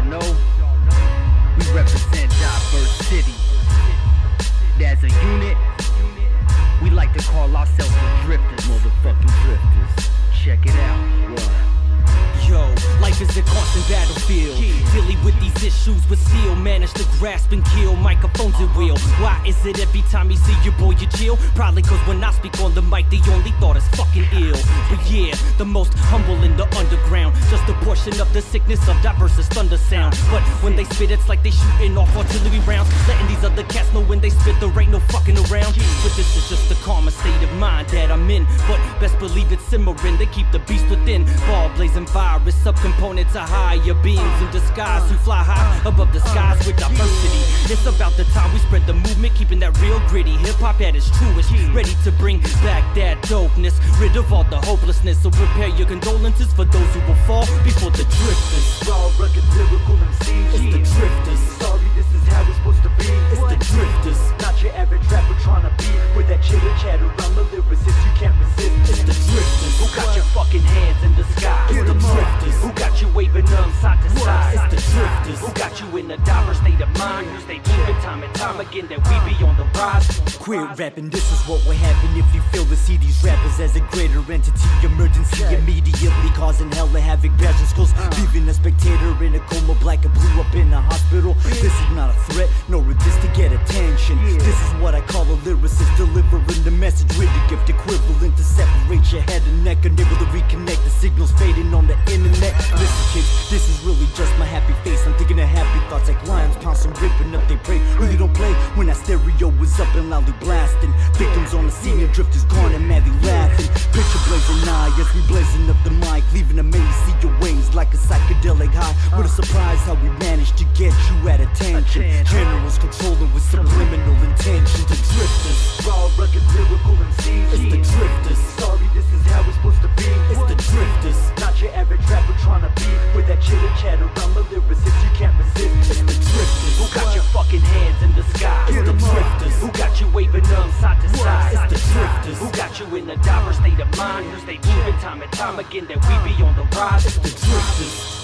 y'all know, we represent DieVerse City. As a unit, we like to call ourselves the Driftrs. Motherfucking Driftrs. Check it out. Yo, life is a constant battlefield. Dealing with these issues, but still manage to grasp and kill microphones and will. Uh-huh. Why is it every time you see your boy you chill? Probably cause when I speak on the mic, the only thought is fucking ill. But yeah, the most humble in the underground just a portion of the sickness of diverse thunder sound. But when they spit, it's like they shooting off artillery rounds. Letting these other cats know when they spit, there ain't no fucking around. But this is just the calmer state of mind that I'm in. But best believe it's simmering, they keep the beast within. Ball blazing virus, subcomponents of higher beings in disguise who fly high above the skies with DieVerse City. It's about the time we spread the movement, keeping that real gritty hip hop at its truest. Ready to bring back that dopeness, rid of all the hopelessness. So prepare your condolences for those who will fall before the Driftrs. Raw, rugged, lyrical. It's in a state of mind? You stay moving time and time again that we be on the rise. Queer rapping, this is what will happen if you fail to see these rappers as a greater entity. Emergency immediately causing hell to havoc, bashing schools, uh. leaving a spectator in a coma, black and blue up in a hospital. This is not a threat, nor a diss to get attention. This is what I call a lyricist delivering the message with a gift equivalent to separate your head and neck, unable to reconnect the signals fading on the internet. Listen, kids, this is lions ripping up they prey. Really don't play when that stereo is up and loudly blasting. Victims on the scene and Driftrs gone and madly laughing. Picture blazing eye as we blazing up the mic, leaving a maze. See your ways like a psychedelic high. What a surprise how we managed to get you at attention. Generals controlling with subliminal intention to Driftrs. Raw, rugged, lyrical MCs. It's the Driftrs. Fucking hands in the sky? It's the Driftrs. Who got you waving them side to side? It's the Driftrs. Who got you in a diverse state of mind? Who stay moving time and time again that we be on the rise? The Driftrs.